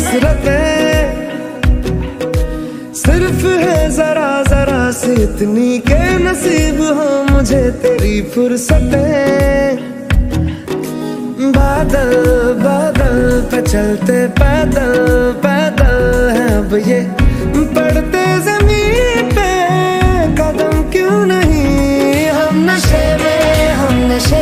हसरतें सिर्फ़ है जरा जरा से इतनी के नसीब हो मुझे तेरी फुर्सतें बादल बादल पे चलते पैदल पैदल है अब ये। पड़ते ज़मीन पे कदम क्यों नहीं? हम नशे में, हम नशे